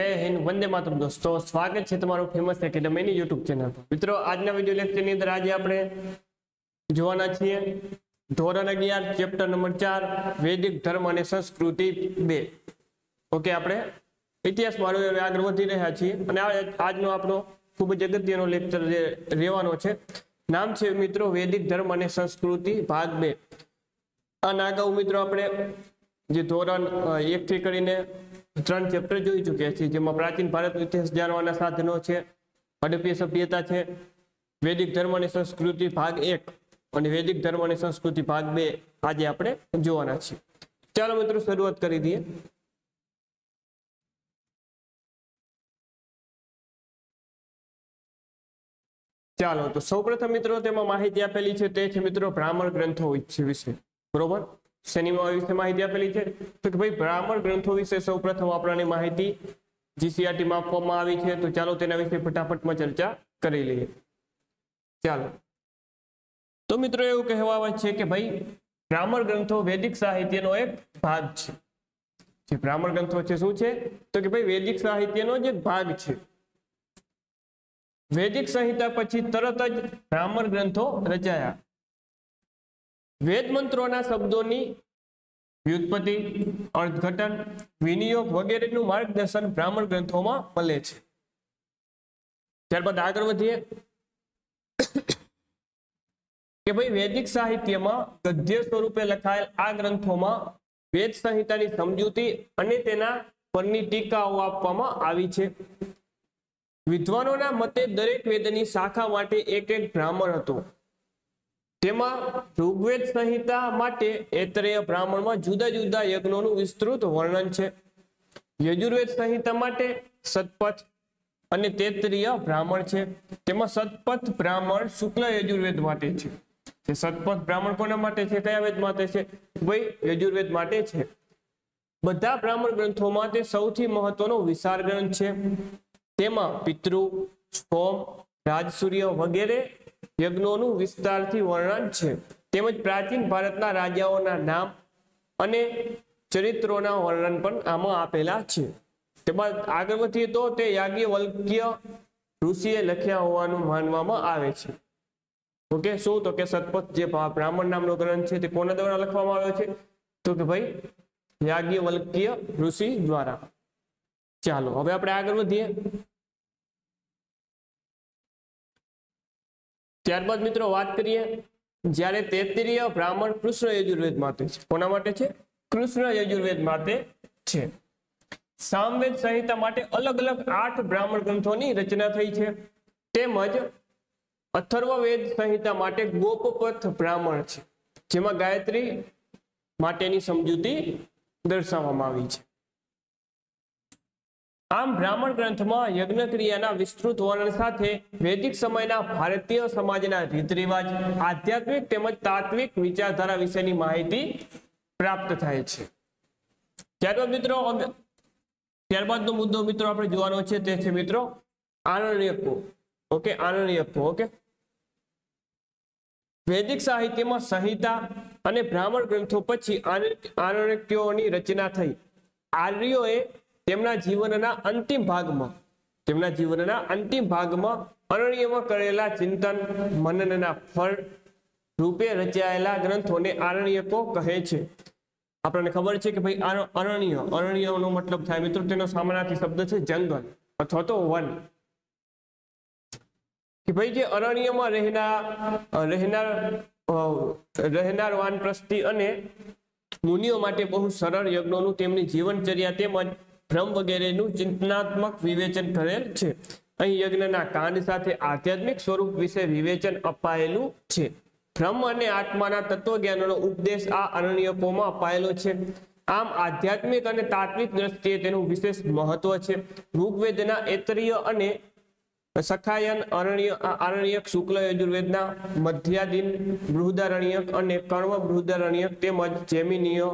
જય હિન્દ, વંદે માતરમ દોસ્તો. સ્વાગત છે તમારું ફેમસ એકેડમીની યુટ્યુબ ચેનલ પર. મિત્રો, આજના વીડિયો લેક્ચરની અંદર આજે આપણે જોવાના છીએ ધોરણ અગિયાર ચેપ્ટર નંબર ચાર, વૈદિક ધર્મ અને સંસ્કૃતિ બે. ઓકે, આપણે ઇતિહાસમાં હવે આગળ વધી રહ્યા છીએ. અને આજનો આપણો ખૂબ જ અગત્યનો લેક્ચર રહેવાનો છે, નામ છે મિત્રો વૈદિક ધર્મ અને સંસ્કૃતિ ભાગ બે. આના અગાઉ મિત્રો આપણે જે ધોરણ એક થી કરીને ત્રણ ચેપ્ટર જોઈ ચૂક્યા છીએ, જેમાં પ્રાચીન ભારતનો ઇતિહાસ જાણવાના સાધનો છે હડપ્પીય સભ્યતા છે, વૈદિક ધર્મ અને સંસ્કૃતિ ભાગ એક અને વૈદિક ધર્મ અને સંસ્કૃતિ ભાગ બે આજે આપણે જોવાના છીએ. ચાલો મિત્રો શરૂઆત કરી દઈએ. ચાલો, તો સૌપ્રથમ મિત્રો તેમાં માહિતી આપેલી છે, તે છે મિત્રો બ્રાહ્મણ ગ્રંથો વિશે. બરોબર? શેનીમાં વિશે માહિતી આપેલી છે. તો કે ભાઈ, બ્રાહ્મણ ગ્રંથો વિશે સૌપ્રથમ આપણને માહિતી જીસીઆરટી માં આપવામાં આવી છે. તો ચાલો તેના વિશે ફટાફટમાં ચર્ચા કરી લઈએ. ચાલો. તો મિત્રો એવું કહેવાય છે કે ભાઈ, બ્રાહ્મણ ગ્રંથો વૈદિક સાહિત્યનો એક ભાગ છે. જે બ્રાહ્મણ ગ્રંથો છે શું છે? તો કે ભાઈ, વૈદિક સાહિત્યનો જ એક ભાગ છે. વૈદિક સંહિતા પછી તરત જ બ્રાહ્મણ ગ્રંથો રચાયા. વેદ મંત્રોના શબ્દોની વ્યુત્પત્તિ, અર્થઘટન, વિનિયોગ વગેરેનું માર્ગદર્શન બ્રાહ્મણ ગ્રંથોમાં મળે છે. ત્યારબાદ આગળ વધીએ. કે ભાઈ વૈદિક સાહિત્યમાં ગદ્ય સ્વરૂપે લખાયેલ આ ગ્રંથોમાં વેદ સંહિતાની સમજૂતી અને તેના પરની ટીકાઓ આપવામાં આવી છે. વિદ્વાનોના મતે દરેક વેદની શાખા માટે એક એક બ્રાહ્મણ હતો. તેમાં ઋગ્વેદ સંહિતા માટે એતરેય બ્રાહ્મણમાં જુદા જુદા યજ્ઞોનું વિસ્તૃત વર્ણન છે. યજુર્વેદ સંહિતા માટે સતપથ અને તેતરીય બ્રાહ્મણ છે. તેમાં સતપથ બ્રાહ્મણ શુક્લ યજુર્વેદ માટે છે. તે સતપથ બ્રાહ્મણ કોના માટે છે? કયા વેદ માટે છે? ભાઈ, યજુર્વેદ માટે છે. બધા બ્રાહ્મણ ગ્રંથોમાં તે સૌથી મહત્વનો વિશાળ ગ્રંથ છે. તેમાં પિતૃ, સોમ, રાજસૂર્ય વગેરે યજ્ઞોનું વિસ્તારથી વર્ણન છે. તેમજ પ્રાચીન ભારતના રાજાઓના નામ અને ચરિત્રોના વર્ણન પણ આમાં આપેલા છે. તેમાં આગળ વધીએ તો તે યાજ્ઞવલ્ક્ય ઋષિએ લખ્યા હોવાનું માનવામાં આવે છે. ઓકે શું? તો કે સતપથ જે બ્રાહ્મણ નામનો ગ્રંથ છે તે કોના દ્વારા લખવામાં આવ્યો છે? તો કે ભાઈ, યાજ્ઞવલ્ક્ય ઋષિ દ્વારા. ચાલો, હવે આપણે આગળ વધીએ. ત્યારબાદ મિત્રો વાત કરીએ, જ્યારે તેત્રીય બ્રાહ્મણ કૃષ્ણ યજુર્વેદ માટે છે. કોના માટે છે? કૃષ્ણ યજુર્વેદ માટે છે. સામવેદ સંહિતા માટે અલગ અલગ આઠ બ્રાહ્મણ ગ્રંથોની રચના થઈ છે. તેમજ અથર્વવેદ સંહિતા માટે ગોપપથ બ્રાહ્મણ છે, જેમાં ગાયત્રી માટેની સમજૂતી દર્શાવવામાં આવી છે. આમ બ્રાહ્મણ ગ્રંથમાં યજ્ઞ ક્રિયાના વિસ્તૃત વર્ણન સાથે વૈદિક સમયના ભારતીય સમાજના રીત રિવાજ આધ્યાત્મિક તેમજ તાત્વિક વિચારધારા વિશેની માહિતી પ્રાપ્ત થાય છે. ત્યારબાદ મિત્રો ત્યારબાદનો મુદ્દો મિત્રો આપણે જોવાનો છે તે છે મિત્રો આરણ્યકો ઓકે આરણ્યકો ઓકે? વૈદિક સાહિત્યમાં સંહિતા અને બ્રાહ્મણ ગ્રંથો પછી આરણ્યકોની રચના થઈ. આર્યોએ તેમના જીવનના અંતિમ ભાગમાં, તેમના જીવનના અંતિમ ભાગમાં અરણ્યમાં કરેલા ચિંતન મનનના ફળ રૂપે રચાયેલા ગ્રંથોને આરણ્યકો કહે છે. આપણને ખબર છે કે ભાઈ અરણ્ય, અરણ્યનો મતલબ થાય. મિત્રો, તેનો સામાનાથી શબ્દ છે જંગલ અથવા તો વન. કે ભાઈ જે અરણ્યમાં રહેનાર રહેનાર રહેનાર વાનપ્રસ્થી અને મુનિઓ માટે બહુ સરળ યજ્ઞોનું તેમની જીવનચર્યા તેમજ ભ્રમ વગેરેનું ચિંતનાત્મક વિવેચન કરેલ છે. અહીં યજ્ઞના કાંડ સાથે આધ્યાત્મિક સ્વરૂપ વિશે વિવેચન અપાયેલું છે. ભ્રમ અને આત્માના તત્વજ્ઞાનનો ઉપદેશ આ અરણ્યકોમાં અપાયેલો છે. આમ આધ્યાત્મિક અને તાત્વિક દ્રષ્ટિએ તેનું વિશેષ મહત્વ છે. ઋગ્વેદના એતરીય અને સખાયન અરણ્ય આરણ્યક શુક્લ, યજુર્વેદના મધ્યાદિન બૃહદારણ્યક અને કર્મ બૃહદારણ્યક તેમજ જેમિનીય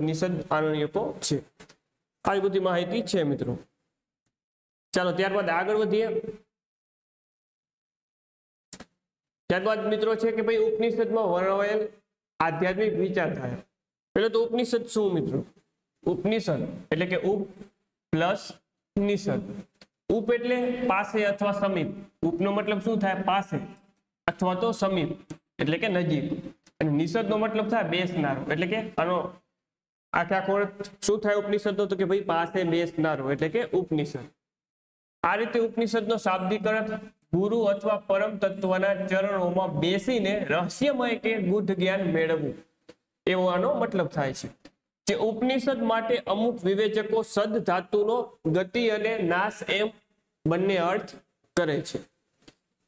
નિષદ આરણ્યકો છે. આવી બધી માહિતી છે મિત્રો. ચાલો, ત્યારબાદ આગળ વધીએ. ત્યારબાદ મિત્રો છે કે ભાઈ ઉપનિષદમાં વર્ણવાયેલ આધ્યાત્મિક વિચારધારા એટલે તો ઉપનિષદ શું મિત્રો? ઉપનિષદ, એટલે કે ઉપ પ્લસ નિષદ. ઉપ એટલે પાસે અથવા સમીપ. ઉપનો મતલબ શું થાય? પાસે અથવા તો સમીપ, એટલે કે નજીક. અને નિષદનો મતલબ થાય બેસનારો, એટલે કે આનો આખે આખો શું થાય ઉપનિષદનો? તો કે ભાઈ પાસે બેસનારો એટલે કે ઉપનિષદ. આ રીતે ઉપનિષદનો શાબ્દિક અર્થ ગુરુ અથવા પરમ તત્વના ચરણોમાં બેસીને રહસ્યમય કે ગુઢ જ્ઞાન મેળવવું. એવો આનો મતલબ થાય છે. જે ઉપનિષદ માટે અમુક વિવેચકો સદ ધાતુનો ગતિ અને નાશ એમ બંને અર્થ કરે છે.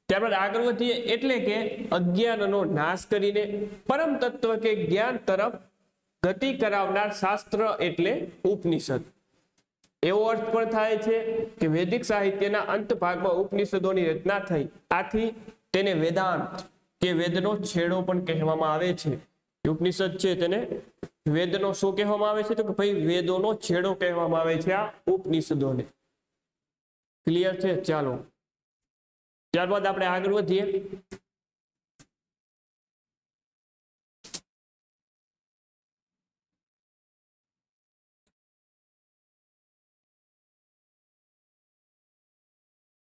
ત્યારબાદ આગળ વધીએ, એટલે કે અજ્ઞાનનો નાશ કરીને પરમ તત્વ કે જ્ઞાન તરફ ગતિ કરાવનાર શાસ્ત્ર એટલે ઉપનિષદ. એવો અર્થ પણ થાય છે કે વૈદિક સાહિત્યના અંત ભાગમાં ઉપનિષદોની રચના થઈ. આથી તેને વેદાંત કે વેદનો છેડો પણ કહેવામાં આવે છે. ઉપનિષદ છે તેને વેદનો શું કહેવામાં આવે છે? તો કે ભાઈ વેદોનો છેડો કહેવામાં આવે છે આ ઉપનિષદોને. ક્લિયર છે? ચાલો. ત્યારબાદ આપણે આગળ વધીએ.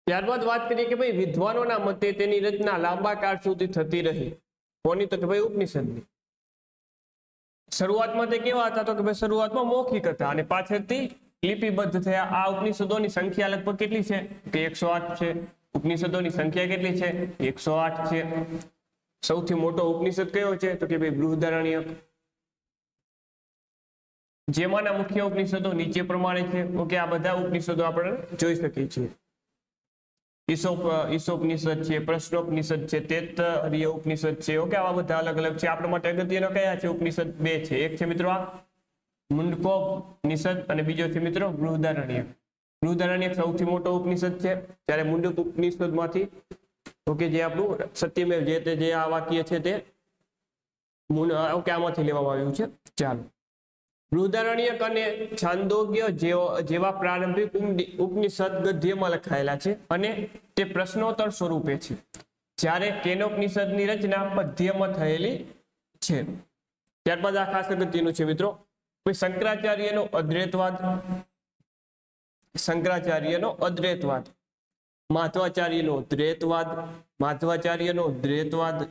ત્યારબાદ વાત કરીએ કે ભાઈ વિદ્વાનોના મતે તેની રચના લાંબા કાળ સુધી થતી રહી. કોની તો કે ભાઈ ઉપનિષદની. શરૂઆતમાં તે કેવા હતા તો કે ભાઈ શરૂઆતમાં મૌખિક હતા અને પાછળથી લિપિબદ્ધ થયા. આ ઉપનિષદોની સંખ્યા લગભગ કેટલી છે? કે એકસો છે. ઉપનિષદોની સંખ્યા કેટલી છે? એકસો છે. સૌથી મોટો ઉપનિષદ કયો છે? તો કે ભાઈ બૃહદારણ્ય. જેમાંના મુખ્ય ઉપનિષદો નીચે પ્રમાણે છે. ઓકે, આ બધા ઉપનિષદો આપણે જોઈ શકીએ છીએ. ઈસોપ, ઈસોપનિષદ છે, પ્રશ્નોપનિષદ છે તેતરીય ઉપનિષદ છે. ઓકે, આવા બધા અલગ અલગ છે. આપણા માટે અગત્યનો કયા છે? ઉપનિષદ બે છે. એક છે મિત્રો આ મુંડકોપનિષદ અને બીજો છે મિત્રો બૃહદારણ્ય બૃહદારણ્ય સૌથી મોટો ઉપનિષદ છે. ત્યારે મુંડક ઉપનિષદમાંથી ઓકે, જે આપણું સત્યમેવ જે જે આ વાક્ય છે તે ઓકે, આમાંથી લેવામાં આવ્યું છે. ચાલો. બૃહદારણ્યક અને છાંદોગ્ય જેવો- પ્રારંભિક ઉપનિ- ઉપનિષદ ગદ્યમાં લખાયેલા છે અને તે પ્રશ્નોત્તર સ્વરૂપે છે. જ્યારે કેનોપનિષદની રચના પદ્યમાં થયેલી છે. ત્યારબાદ આ ખાસ અગત્યનું છે મિત્રો. શંકરાચાર્યનો અદ્વૈતવાદ શંકરાચાર્યનો અદ્વૈતવાદ. માધવાચાર્યનો દ્વૈતવાદ. માધવાચાર્યનો દ્વૈતવાદ.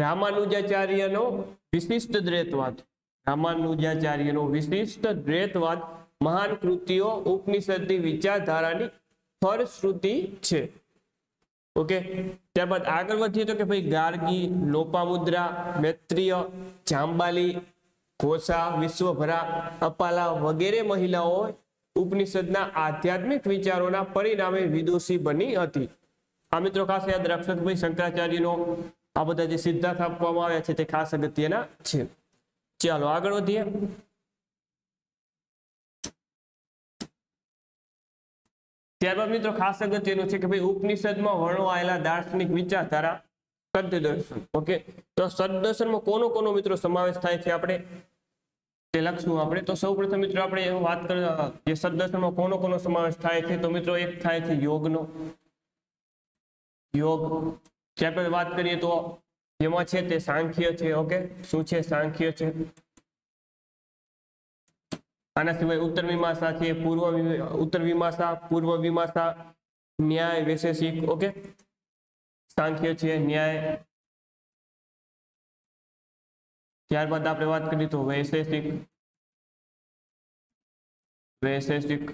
રામાનુજાચાર્યનો વિશિષ્ટ દ્વૈતવાદ. રામાનુજાચાર્યનો વિશિષ્ટ દ્વૈતવાદ મહાન કૃતિઓ, ઉપનિષદની વિચારધારાની ફળશ્રુતિ છે. ઓકે, ત્યારબાદ આગળ વધીએ તો કે ભાઈ ગાર્ગી, લોપામુદ્રા, મૈત્રીય, જાંબાલી ઘોષા વિશ્વભરા, અપાલા વગેરે મહિલાઓ ઉપનિષદના આધ્યાત્મિક વિચારોના પરિણામે વિદુષી બની હતી. આ મિત્રો ખાસ યાદ રાખશો કે ભાઈ શંકરાચાર્યનો આ બધા જે સિદ્ધાંત આપવામાં આવ્યા છે તે ખાસ અગત્યના છે. ચાલો આગળ વધીએ. ત્યારબાદ મિત્રો ખાસ અગત્યનું છે કે ભાઈ ઉપનિષદમાં વર્ણવાયેલા દાર્શનિક વિચારધારા દર્શન. ઓકે? તો સદ કોનો કોનો મિત્રો સમાવેશ થાય છે આપણે? તે લખશું આપણે. તો સૌ પ્રથમ મિત્રો આપણે વાત કરીએ જે સદ કોનો કોનો સમાવેશ થાય છે? તો મિત્રો એક થાય છે યોગનો. યોગ. ત્યારબાદ વાત કરીએ તો જેમાં છે તે સાંખ્ય છે, ઓકે? શું છે સાંખ્ય છે? આના સિવાય ઉત્તર મીમાંસા છે, પૂર્વ ઉત્તર મીમાંસા, પૂર્વ મીમાંસા, ન્યાય, વૈશેષિક, ઓકે? સાંખ્ય છે, ન્યાય. ત્યારબાદ આપણે વાત કરીએ તો વૈશેષિક. વૈશેષિક.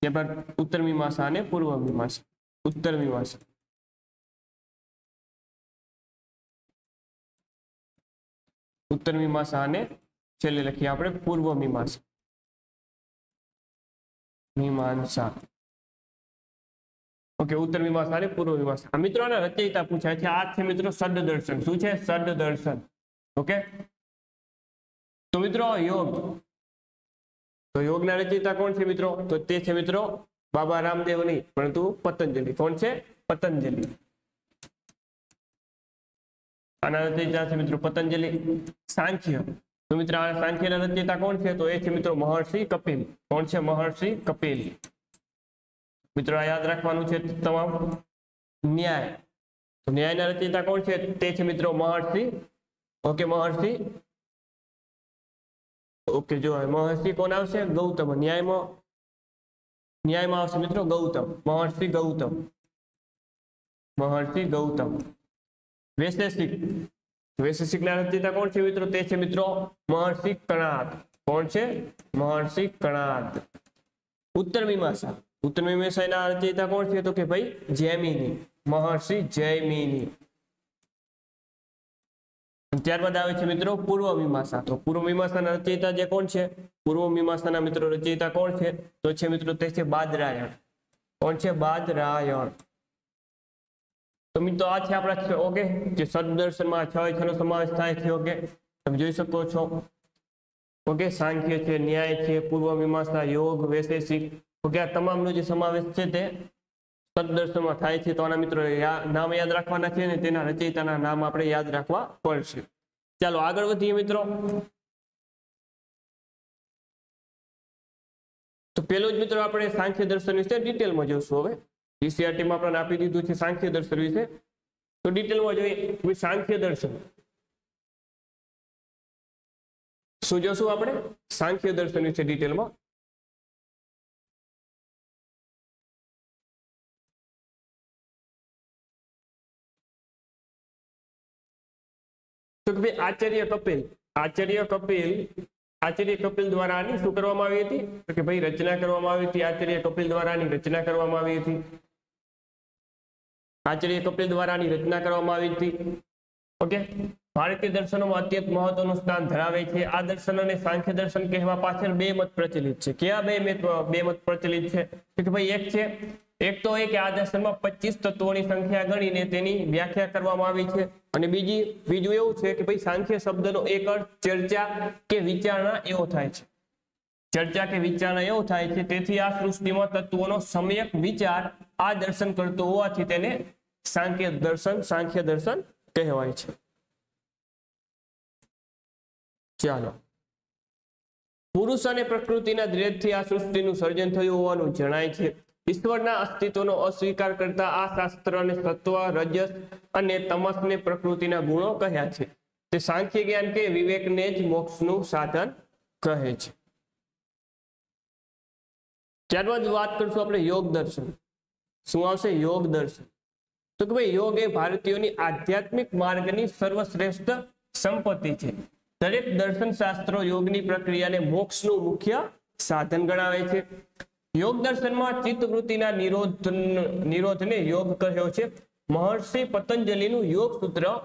ત્યારબાદ ઉત્તર મીમાંસા અને પૂર્વ મીમાંસા. ઉત્તર મીમાંસા. ઉત્તર મીમાંસા અને છેલ્લે લખીએ આપણે પૂર્વ મીમાંસા. મીમાંસા. ઓકે, ઉત્તર મીમાંસા અને પૂર્વ મીમાંસા. મિત્રો આના રચયિતા પૂછાય છે, આ છે મિત્રો સડ દર્શન. શું છે? સદ દર્શન. ઓકે? તો મિત્રો, યોગ. તો યોગના રચયિતા કોણ છે મિત્રો? તો તે છે મિત્રો બાબા રામદેવ નહીં પરંતુ પતંજલિ. કોણ છે? પતંજલિ. આના રચયિતા છે મિત્રો પતંજલિ સાંખ્ય તો મિત્રો આ સાંખ્યના રચયિતા કોણ છે તો એ છે મિત્રો મહર્ષિ કપિલ કોણ છે મહર્ષિ કપિલ મિત્રો આ યાદ રાખવાનું છે તમામ ન્યાય તો ન્યાયના રચયિતા કોણ છે તે છે મિત્રો મહર્ષિ ઓકે મહર્ષિ ઓકે જો મહર્ષિ કોણ આવશે ગૌતમ ન્યાયમાં ન્યાયમાં આવશે મિત્રો ગૌતમ મહર્ષિ ગૌતમ મહર્ષિ ગૌતમ વૈશેષિક વૈશેષિકના રચયિતા કોણ છે મિત્રો? તે છે મિત્રો મહર્ષિ કણાદ કોણ છે? મહર્ષિ કણાદ ઉત્તર મીમાંસા. ઉત્તર મીમાંસાના રચયિતા કોણ છે? તો કે ભાઈ જૈમિની. મહર્ષિ જૈમિની. ત્યારબાદ આવે છે મિત્રો પૂર્વ મીમાંસા. તો પૂર્વ મીમાંસાના રચયિતા જે કોણ છે? પૂર્વ મીમાંસાના મિત્રો રચયિતા કોણ છે? તો છે મિત્રો તે છે બાદરાયણ. કોણ છે? બાદરાયણ. તો મિત્રો, આ છે આપણા ઓકે? જે સદદર્શનમાં છ છનો સમાવેશ થાય છે, ઓકે? તમે જોઈ શકો છો. ઓકે, સાંખ્ય છે, ન્યાય છે, પૂર્વ મીમાંસા યોગ, વૈશેષિક. ઓકે, આ તમામનો જે સમાવેશ છે તે સદદર્શનમાં થાય છે. તો આના મિત્રો નામ યાદ રાખવાના છે ને તેના રચયિતાના નામ આપણે યાદ રાખવા પડશે. ચાલો, આગળ વધીએ મિત્રો. તો પેલું જ મિત્રો, આપણે સાંખ્ય દર્શન વિશે ડિટેલમાં જોઈશું હવે. જીસીઆરટી માં આપણને આપી દીધું છે સાંખ્ય દર્શન વિશે. તો ડિટેલમાં જોઈએ સાંખ્ય દર્શન. શું જોશું આપણે? સાંખ્ય દર્શન વિશે ડિટેલમાં. તો આચાર્ય કપિલ આચાર્ય કપિલ આચાર્ય કપિલ દ્વારા આની શું કરવામાં આવી હતી? તો કે ભાઈ રચના કરવામાં આવી હતી, આચાર્ય કપિલ દ્વારા આની રચના કરવામાં આવી હતી. આચાર્ય કપિલ દ્વારા રચના કરવામાં આવી હતી. ઓકે ભારતીય દર્શનોમાં અત્યંત મહત્વનું સ્થાન ધરાવે છે. આ દર્શન અને સાંખ્ય દર્શન કહેવા પાછળ બે મત પ્રચલિત છે. કયા બે બે મત પ્રચલિત છે? કે ભાઈ એક છે, એક તો એ કે આ દર્શનમાં પચીસ તત્વોની સંખ્યા ગણીને તેની વ્યાખ્યા કરવામાં આવી છે. અને બીજી, બીજું એવું છે કે ભાઈ સાંખ્ય શબ્દનો એક અર્થ ચર્ચા કે વિચારણા એવો થાય છે. ચર્ચા કે વિચારણા એવો થાય છે, તેથી આ સૃષ્ટિમાં તત્વોનો સમ્યક વિચાર આ દર્શન કરતો હોવાથી તેને સાંખ્ય દર્શન સાંખ્ય દર્શન કહેવાય છે. ચાલો. પુરુષ અને પ્રકૃતિના દ્રેજથી આ સૃષ્ટિનું સર્જન થયું હોવાનું જણાય છે. ઈશ્વરના અસ્તિત્વનો અસ્વીકાર કરતા આ શાસ્ત્ર અને સત્વ, રજસ અને તમસને પ્રકૃતિના ગુણો કહ્યા છે. તે સાંખ્ય જ્ઞાન કે વિવેકને જ મોક્ષનું સાધન કહે છે. ત્યારબાદ વાત કરશું આપણે યોગ દર્શન. શું આવશે? યોગ દર્શન. તો કે ભાઈ, યોગ એ ભારતીયોની આધ્યાત્મિક માર્ગની સર્વશ્રેષ્ઠ સંપત્તિ છે. દરેક દર્શન શાસ્ત્રો યોગની પ્રક્રિયાને મોક્ષનું મુખ્ય સાધન ગણાવે છે. યોગ દર્શનમાં ચિત્તવૃત્તિના નિરોધ નિરોધને યોગ કહ્યો છે. મહર્ષિ પતંજલિનું યોગ સૂત્ર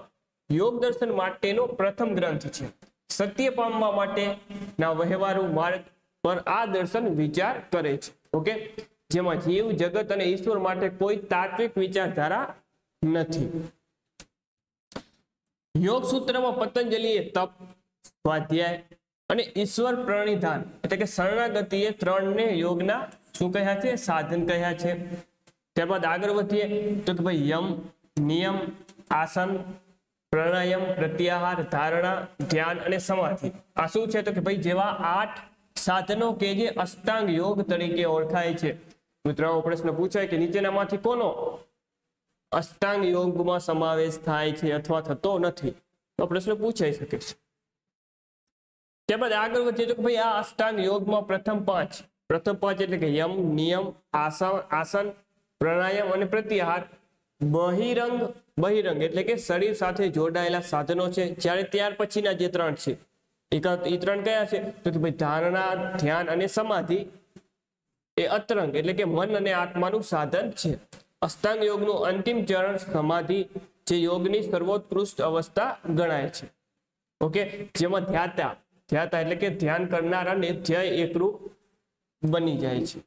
યોગ દર્શન માટેનો પ્રથમ ગ્રંથ છે. સત્ય પામવા માટેના વહેવારો માર્ગ પર આ દર્શન વિચાર કરે છે. ઓકે? જેમાં જીવ, જગત અને ઈશ્વર માટે કોઈ તાત્વિક વિચારધારા નથી. યોગ સૂત્રમાં પતંજલિએ તપ, સ્વાધ્યાય અને ઈશ્વર પ્રણિધાન એટલે કે શરણાગતિ એ ત્રણને યોગના શું કહ્યા છે? સાધન કહ્યા છે. ત્યારબાદ આગળ વધીએ તો કે ભાઈ યમ, નિયમ, આસન, પ્રાણાયામ, પ્રત્યાહાર, ધારણા, ધ્યાન અને સમાધિ. આ શું છે? તો કે ભાઈ જેવા આઠ સાધનો કે જે અષ્ટાંગ યોગ તરીકે ઓળખાય છે. મિત્રો પ્રશ્ન પૂછાય કે નીચેનામાંથી કોનો અષ્ટાંગ યોગમાં સમાવેશ થાય છે અથવા થતો નથી? તો પ્રશ્ન પૂછાઈ શકે છે. ત્યારબાદ આગળ વધીએ તો ભાઈ આ અષ્ટાંગ યોગમાં પ્રથમ પાંચ પ્રથમ પાંચ એટલે કે યમ, નિયમ આસન આસન, પ્રાણાયામ અને પ્રત્યાહાર. બહિરંગ બહિરંગ એટલે કે શરીર સાથે જોડાયેલા સાધનો છે. જ્યારે ત્યાર પછીના જે ત્રણ છે એ ત્રણ કયા છે? તો કે ભાઈ ધારણા, ધ્યાન અને સમાધિ એ અતરંગ એટલે કે મન અને આત્માનું સાધન છે. અષ્ટાંગ યોગનું અંતિમ ચરણ સમાધિ જે યોગની સર્વોત્કૃષ્ટ અવસ્થા ગણાય છે. ઓકે? જેમાં ધ્યાતા ધ્યાતા એટલે કે ધ્યાન કરનારાને ધ્યેય એકરૂપ બની જાય છે.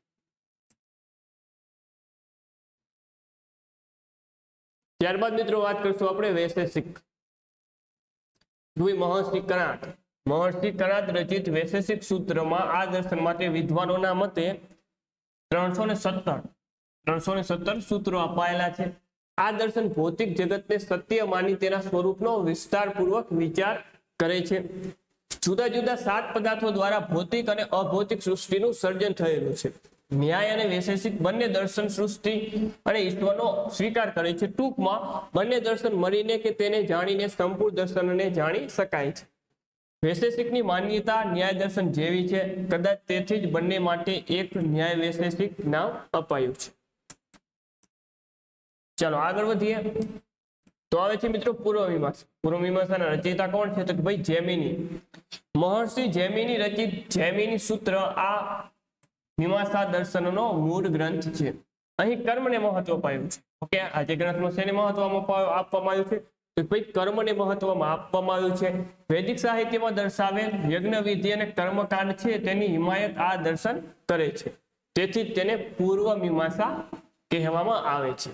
ત્યારબાદ મિત્રો વાત કરશું આપણે વૈશેષિક. દ્વિ મહર્ષિ કણાદ રચિત વૈશેષિક સૂત્રમાં આ દર્શન માટે વિદ્વાનોના મતે ત્રણસો ને સત્તર, ત્રણસો ને સત્તર સૂત્રો અપાયેલા છે. આ દર્શન ભૌતિક જગતને સત્ય માની તેના સ્વરૂપનો વિસ્તારપૂર્વક વિચાર કરે છે. જુદા જુદા સાત પદાર્થો દ્વારા ભૌતિક અને અભૌતિક સૃષ્ટિનું સર્જન થયેલું છે. ન્યાય અને વૈશેષિક બંને દર્શન સૃષ્ટિ અને ઈશ્વરનો સ્વીકાર કરે છે. ટૂંકમાં બંને દર્શન મળીને કે તેને જાણીને સંપૂર્ણ દર્શનને જાણી શકાય છે. વૈશેષિકની માન્યતા ન્યાય દર્શન જેવી છે. કદાચ તેથી જ બંને માટે એક ન્યાય વૈશેષિક નામ અપાયું છે. ચાલો આગળ વધીએ. તો આવે છે મિત્રો પૂર્વ મીમાંસા. પૂર્વ મીમાંસાના રચયિતા કોણ છે? તો કે ભાઈ જેમિની. મહર્ષિ જેમિની રચિત જેમિની સૂત્ર આ મીમાંસા દર્શનનો મૂળ ગ્રંથ છે. અહીં કર્મને મહત્વ અપાયું છે. ઓકે, આ જે ગ્રંથમાં શેને મહત્વ આપવામાં આવ્યું છે. તો ભાઈ કર્મને મહત્વમાં આપવામાં આવ્યું છે. વૈદિક સાહિત્યમાં દર્શાવેલ યજ્ઞ વિધિ અને કર્મકાંડ છે તેની હિમાયત આ દર્શન કરે છે. તેથી તેને પૂર્વ મીમાંસા કહેવામાં આવે છે.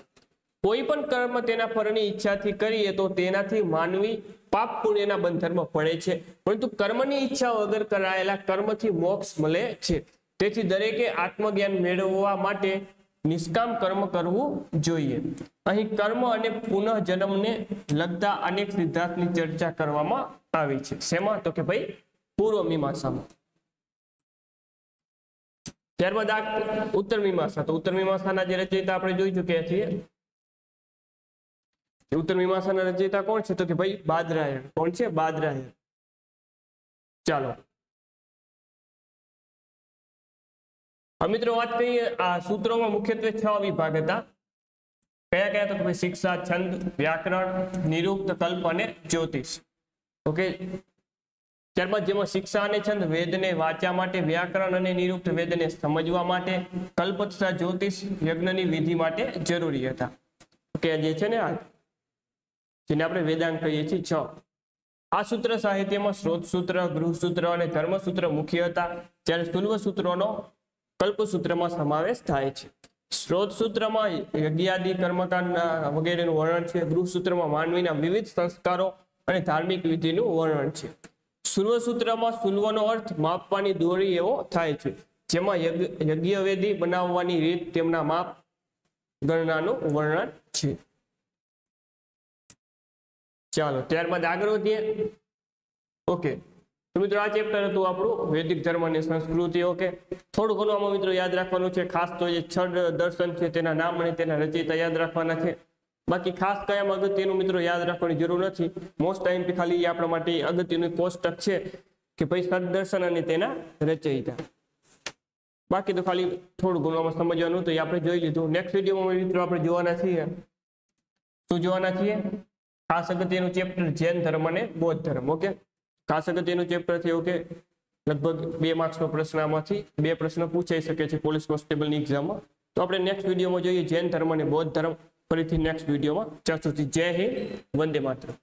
કોઈ પણ કર્મ તેના ફળની ઈચ્છાથી કરીએ તો તેનાથી માનવી પાપ પુણ્યના બંધનમાં પડે છે. પરંતુ કર્મની ઈચ્છા વગર કરાયેલા કર્મથી મોક્ષ મળે છે. તેથી દરેકે આત્મજ્ઞાન મેળવવા માટે નિષ્કામ કર્મ કરવું જોઈએ. અહીં કર્મ અને પુનઃ જન્મને લગતા અનેક સિદ્ધાંતની ચર્ચા કરવામાં આવી છે. શેમાં? તો કે ભાઈ, પૂર્વ મીમાંસામાં. ત્યારબાદ આ ઉત્તર મીમાંસા. તો ઉત્તર મીમાંસાના જે રચયિતા આપણે જોઈ ચુક્યા છીએ. ઉત્તર મીમાંસાના રચયિતા કોણ છે? તો કે ભાઈ, બાદરાયણ. કોણ છે? બાદરાયણ. ચાલો. મિત્રો વાત કરીએ આ સૂત્રોમાં મુખ્યત્વે છ વિભાગ હતા. કયા કયા તો શિક્ષા, છંદ, વ્યાકરણ, નિરુક્ત, કલ્પ અને જ્યોતિષ. ઓકે? ત્યારબાદ જેમાં શિક્ષા અને છંદ, વેદને વાંચવા માટે, વ્યાકરણ અને નિરુક્ત વેદને સમજવા માટે, કલ્પ તથા જ્યોતિષ યજ્ઞની વિધિ માટે જરૂરી હતા. ઓકે જે છે ને આ, જેને આપણે વેદાંત કહીએ છીએ, છ. આ સૂત્ર સાહિત્યમાં સ્ત્રોત સૂત્ર, ગૃહ સૂત્ર અને ધર્મ સૂત્ર મુખ્ય હતા. જ્યારે સુલ્વ સૂત્રોનો કલ્પસૂત્રમાં સમાવેશ થાય છે. સ્ત્રોત સૂત્રમાં યજ્ઞાદિ કર્મકાંડ વગેરેનું વર્ણન છે. ગૃહ સૂત્રમાં માનવીના વિવિધ સંસ્કારો અને ધાર્મિક વિધિનું વર્ણન છે. સુર્વ સૂત્રમાં સુલ્વનો અર્થ માપવાની દોરી એવો થાય છે, જેમાં યજ્ઞવેદી બનાવવાની રીત તેમના માપ ગણનાનું વર્ણન છે. ચાલો, ત્યારબાદ આગળ વધીએ. ઓકે. તો મિત્રો આ ચેપ્ટર હતું આપણું વૈદિક ધર્મ અને સંસ્કૃતિ ઓકે થોડું ઘણું આમાં મિત્રો યાદ રાખવાનું છે. ખાસ તો જે છડ દર્શન છે, તેના નામ અને તેના રચયિતા યાદ રાખવાના છે. બાકી ખાસ કયામાં અગત્યનું મિત્રો યાદ રાખવાની જરૂર નથી. મોસ્ટ ટાઈમ ખાલી આપણા માટે અગત્યનું કોષ્ટક છે કે ભાઈ છડ દર્શન અને તેના રચયિતા. બાકી તો ખાલી થોડું ઘણું સમજવાનું તો એ આપણે જોઈ લીધું. નેક્સ્ટ વિડીયોમાં મિત્રો આપણે જોવાના છીએ. શું જોવાના છીએ? ખાસ અગત્યનું ચેપ્ટર જૈન ધર્મ અને બૌદ્ધ ધર્મ ઓકે ખાસ અગત્યનું ચેપ્ટર થયું કે લગભગ બે માર્ક્સનો પ્રશ્ન આમાંથી બે પ્રશ્ન પૂછાઈ શકે છે પોલીસ કોન્સ્ટેબલની એક્ઝામમાં તો આપણે નેક્સ્ટ વિડીયોમાં જોઈએ જૈન ધર્મ અને બૌદ્ધ ધર્મ. ફરીથી નેક્સ્ટ વિડીયોમાં. ચર્ચા જય હિન્દ, વંદે માતરમ.